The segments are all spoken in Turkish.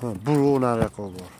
Ha, bu naryoqqa bor.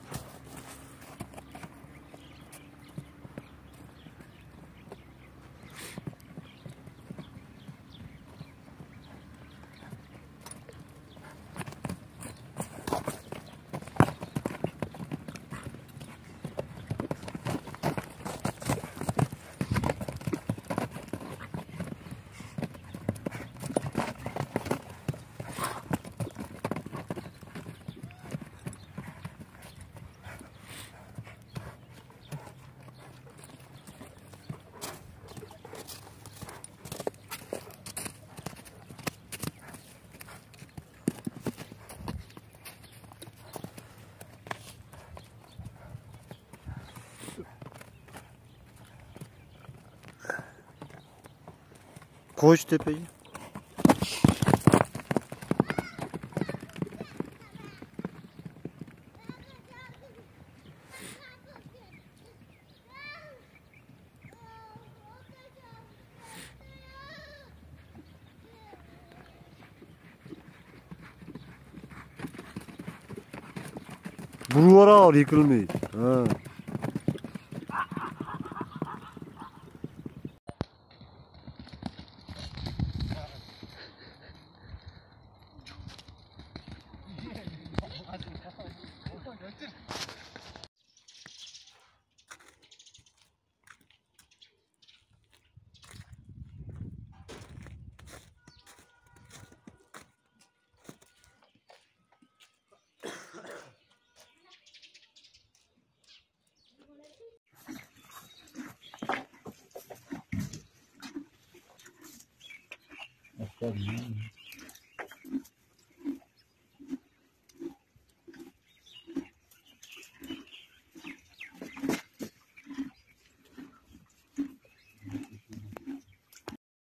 Tepaga. Buruvara al yıkılmayı. Ha. caminho